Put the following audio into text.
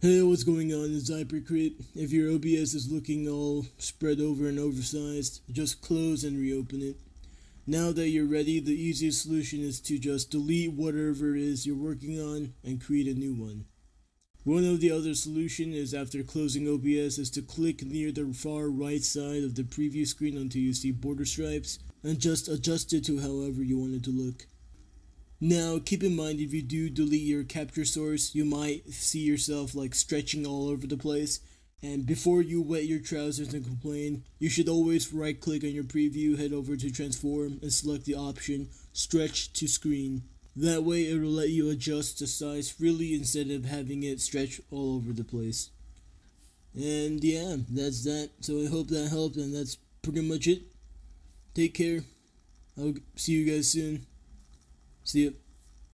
Hey, what's going on? It's Hypercrit. If your OBS is looking all spread over and oversized, just close and reopen it. Now that you're ready, the easiest solution is to just delete whatever it is you're working on and create a new one. One of the other solution is after closing OBS is to click near the far right side of the preview screen until you see border stripes and just adjust it to however you want it to look. Now, keep in mind if you do delete your capture source, you might see yourself like stretching all over the place. And before you wet your trousers and complain, you should always right click on your preview, head over to transform, and select the option stretch to screen. That way it will let you adjust the size freely instead of having it stretch all over the place. And yeah, that's that. So I hope that helped and that's pretty much it. Take care. I'll see you guys soon. See you.